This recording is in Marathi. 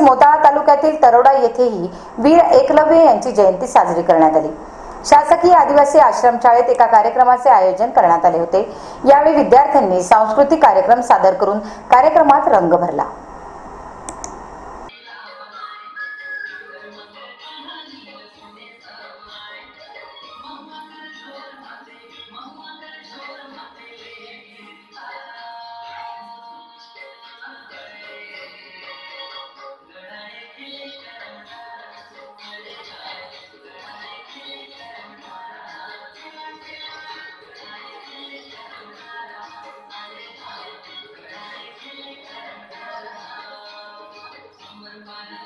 तसेच मोताळा तालुक्यातील तरोडा येथेही वीर एकलव्य यांची जयंती साजरी करण्यात आली. शासकीय आदिवासी आश्रमशाळेत एका कार्यक्रमाचे आयोजन करण्यात आले होते. यावेळी विद्यार्थ्यांनी सांस्कृतिक कार्यक्रम सादर करून कार्यक्रमात रंग भरला.